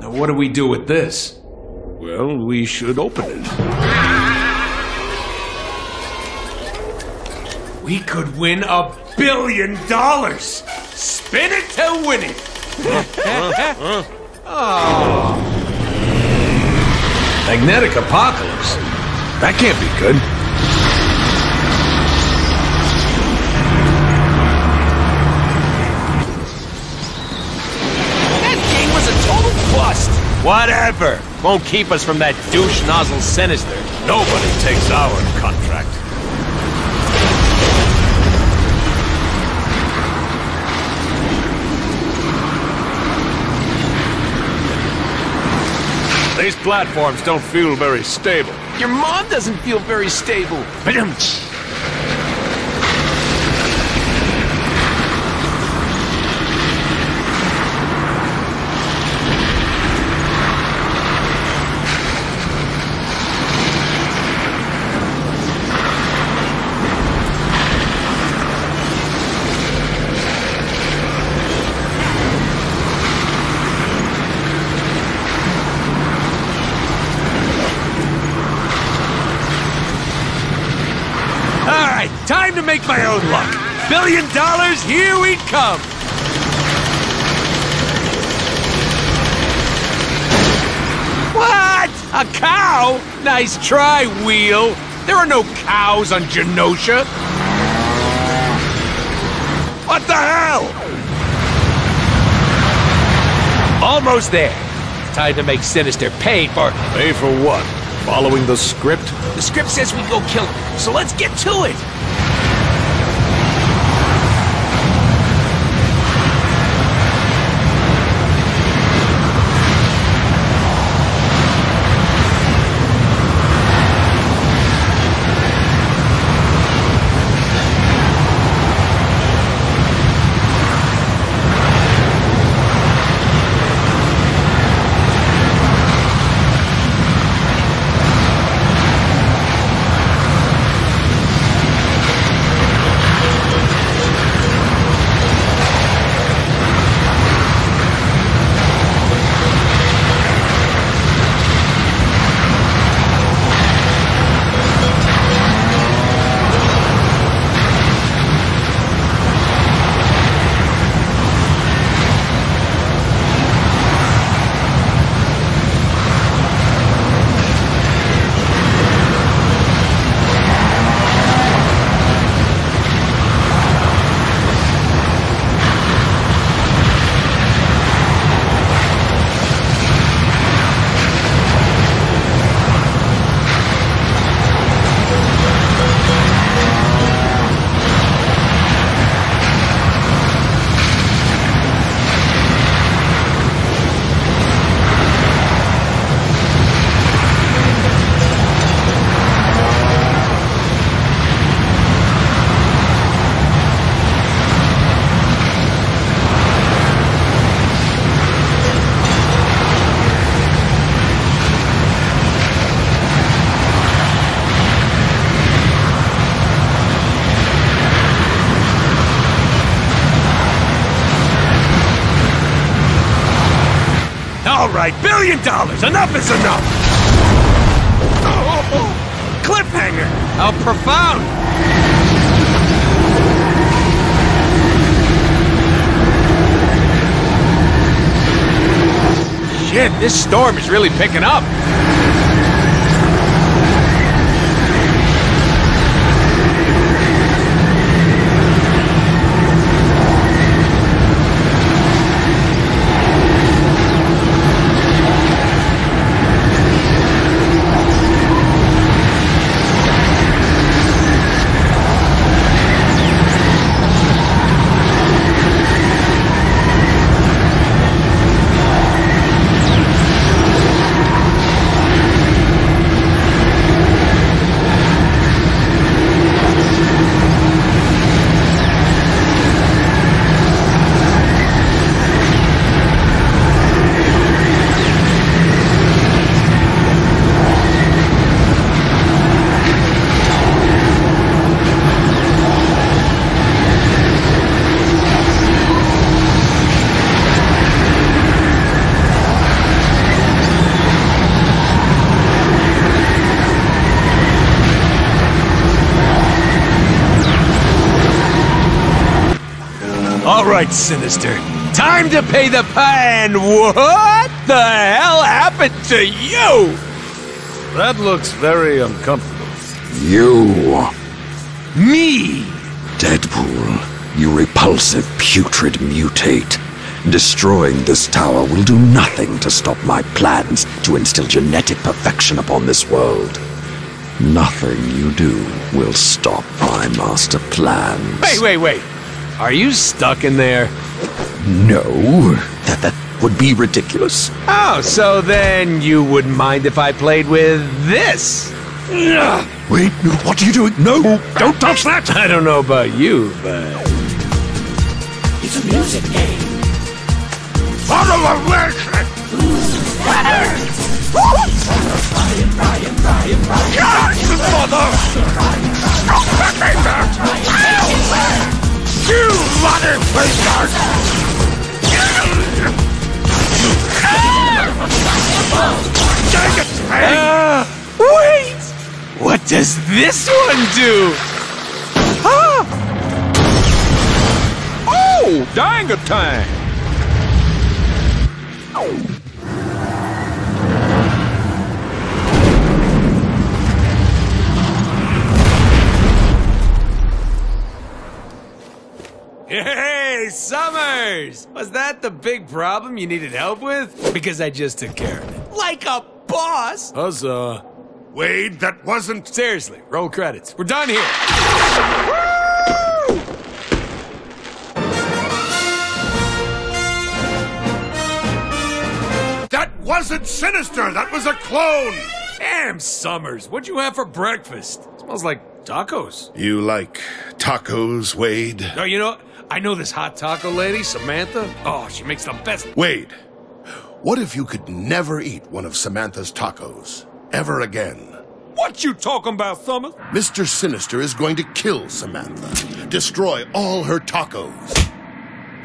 Now what do we do with this? Well, we should open it. We could win a billion dollars! Spin it to win it! oh. Magnetic apocalypse. That can't be good. Whatever. Won't keep us from that douche nozzle sinister. Nobody takes our contract. These platforms don't feel very stable. Your mom doesn't feel very stable. All right, time to make my own luck. Billion dollars, here we come! What? A cow? Nice try, Wheel. There are no cows on Genosha. What the hell? Almost there. Time to make Sinister pay for... Pay for what? Following the script? The script says we go kill him, so let's get to it. All right, billion dollars. Enough is enough. Cliffhanger. How profound. Shit, this storm is really picking up. Right, Sinister. Time to pay the And what the hell happened to you? That looks very uncomfortable. You, Me? Deadpool, you repulsive, putrid mutate. Destroying this tower will do nothing to stop my plans to instill genetic perfection upon this world. Nothing you do will stop my master plans. Wait, wait, wait. Are you stuck in there? No, that, that would be ridiculous. Oh, so then you wouldn't mind if I played with this? Wait, what are you doing? No, don't touch that! I don't know about you, but. It's a music game. Ah, does this one do? Ah! Oh, dang it time! Hey, Summers! Was that the big problem you needed help with? Because I just took care of it. Like a boss! Huzzah. Wade, that wasn't. Seriously, roll credits. We're done here. That wasn't sinister. That was a clone. Damn, Summers, what'd you have for breakfast? Smells like tacos. You like tacos, Wade? Oh, you know, I know this hot taco lady, Samantha. Oh, she makes the best. Wade, what if you could never eat one of Samantha's tacos? Ever again? What you talking about, Summers? Mr. Sinister is going to kill Samantha, destroy all her tacos,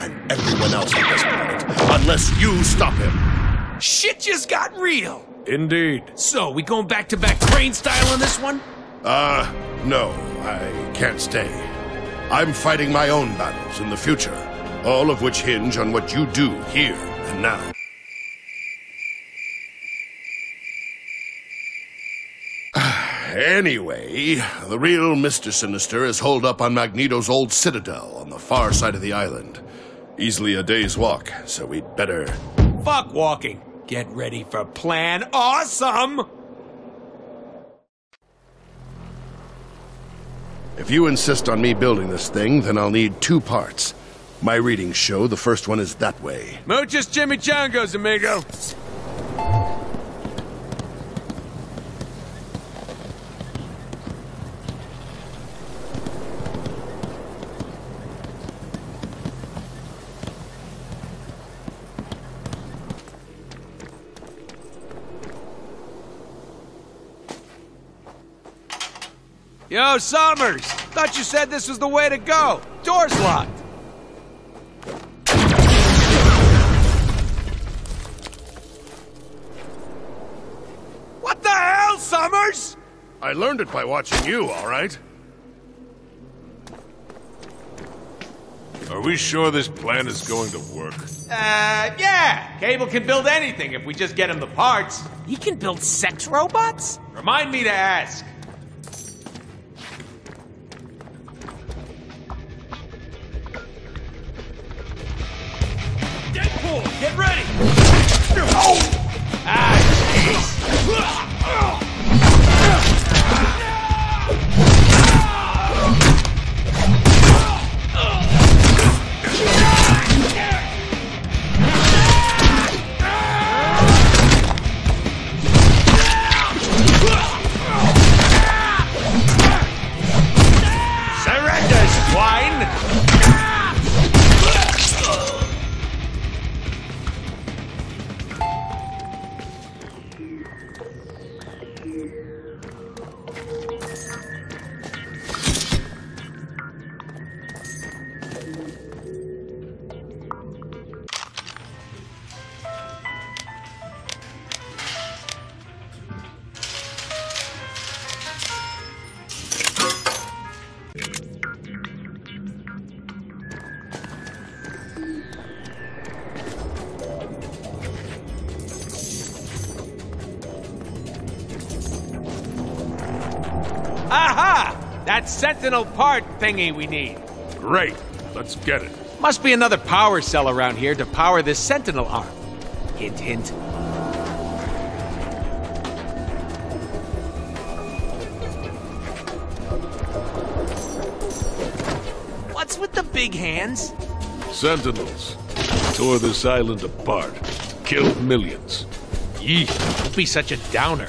and everyone else on this planet, unless you stop him. Shit just got real. Indeed. So, we going back to back crane style on this one? Uh, no, I can't stay. I'm fighting my own battles in the future, all of which hinge on what you do here and now. Anyway, the real Mr. Sinister is holed up on Magneto's old citadel on the far side of the island. Easily a day's walk, so we'd better. Fuck walking. Get ready for Plan Awesome! If you insist on me building this thing, then I'll need two parts. My readings show the first one is that way. Muchos chimichangas, amigo. Yo, Summers! Thought you said this was the way to go. Door's locked. What the hell, Summers? I learned it by watching you, all right? Are we sure this plan is going to work? Uh, yeah. Cable can build anything if we just get him the parts. He can build sex robots? Remind me to ask. Ah, jeez. Sentinel part thingy we need. Great. Let's get it. Must be another power cell around here to power this sentinel arm. Hint, hint. What's with the big hands? Sentinels. Tore this island apart. Killed millions. Yeesh, don't be such a downer.